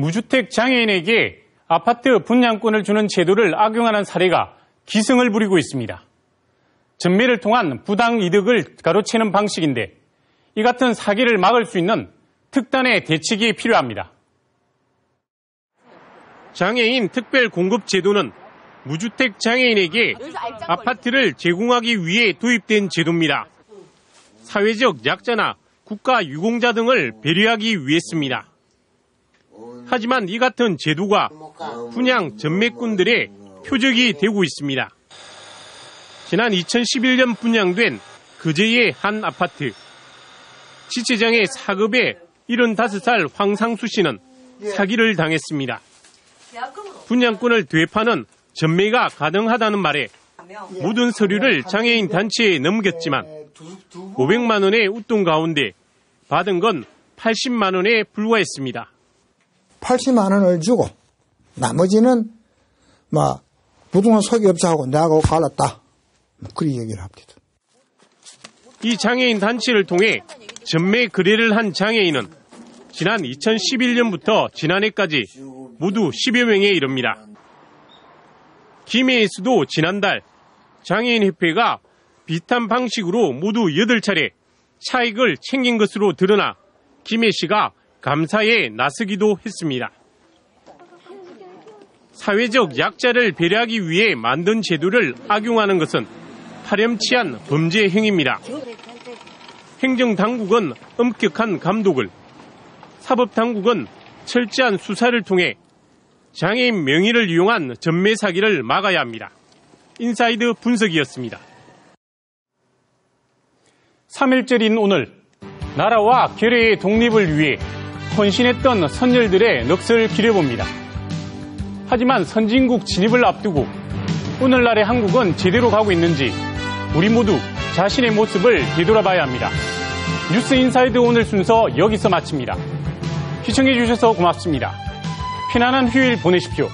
무주택 장애인에게 아파트 분양권을 주는 제도를 악용하는 사례가 기승을 부리고 있습니다. 전매를 통한 부당 이득을 가로채는 방식인데 이 같은 사기를 막을 수 있는 특단의 대책이 필요합니다. 장애인 특별 공급 제도는 무주택 장애인에게 아파트를 제공하기 위해 도입된 제도입니다. 사회적 약자나 국가 유공자 등을 배려하기 위해습니다. 하지만 이 같은 제도가 분양 전매꾼들의 표적이 되고 있습니다. 지난 2011년 분양된 그제의 한 아파트. 지체장의 사급에 75살 황상수 씨는 사기를 당했습니다. 분양권을 되파는 전매가 가능하다는 말에 모든 서류를 장애인 단체에 넘겼지만 500만 원의 웃돈 가운데 받은 건 80만 원에 불과했습니다. 80만 원을 주고 나머지는 뭐 부동산 소개업자하고 내하고 갈랐다. 뭐 그리 얘기를 합니다. 이 장애인 단체를 통해 전매 거래를 한 장애인은 지난 2011년부터 지난해까지 모두 10여 명에 이릅니다. 김해에서도 지난달 장애인협회가 비슷한 방식으로 모두 8차례 차익을 챙긴 것으로 드러나 김해 씨가 감사에 나서기도 했습니다. 사회적 약자를 배려하기 위해 만든 제도를 악용하는 것은 파렴치한 범죄 행위입니다. 행정당국은 엄격한 감독을, 사법당국은 철저한 수사를 통해 장애인 명의를 이용한 전매 사기를 막아야 합니다. 인사이드 분석이었습니다. 3일절인 오늘 나라와 겨레의 독립을 위해 헌신했던 선열들의 넋을 기려봅니다. 하지만 선진국 진입을 앞두고 오늘날의 한국은 제대로 가고 있는지 우리 모두 자신의 모습을 되돌아봐야 합니다. 뉴스 인사이드 오늘 순서 여기서 마칩니다. 시청해주셔서 고맙습니다. 편안한 휴일 보내십시오.